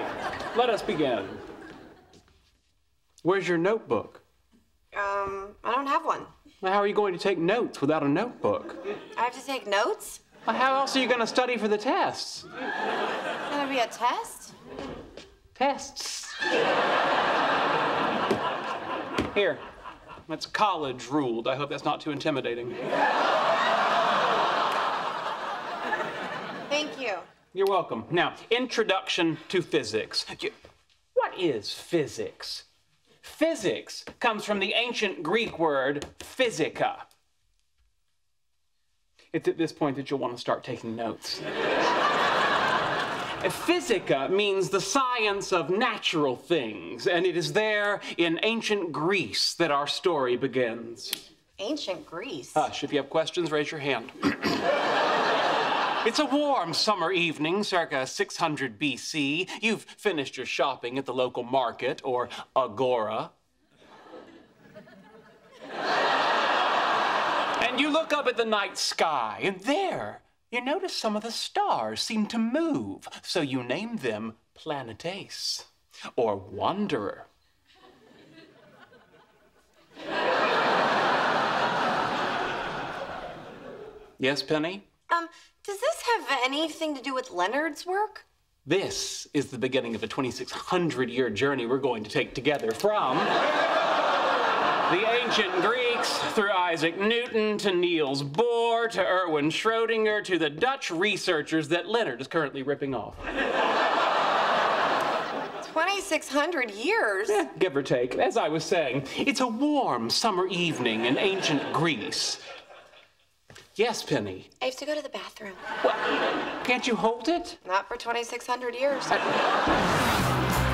right, let us begin. Where's your notebook? Um, I don't have one. Well, How are you going to take notes without a notebook? I have to take notes? Well, How else are you going to study for the tests? It's gonna be a test? Tests. Here, that's college ruled. I hope that's not too intimidating. Thank you. You're welcome. Now, introduction to physics. What is physics? Physics comes from the ancient Greek word physica. It's at this point that you'll want to start taking notes. Physica means the science of natural things, and it is there in ancient Greece that our story begins. Ancient Greece. Hush, if you have questions, raise your hand. it's a warm summer evening, circa 600 BC. You've finished your shopping at the local market or agora. and you look up at the night sky, and there, you notice some of the stars seem to move, so you name them Planetes or Wanderer. Yes, Penny? Does this have anything to do with Leonard's work? This is the beginning of a 2,600 year journey we're going to take together from the ancient Greeks through Isaac Newton to Niels Bohr to Erwin Schrödinger to the Dutch researchers that Leonard is currently ripping off. 2,600 years? Give or take. As I was saying, it's a warm summer evening in ancient Greece. Yes, Penny. I have to go to the bathroom. Can't you hold it? Not for 2,600 years. I-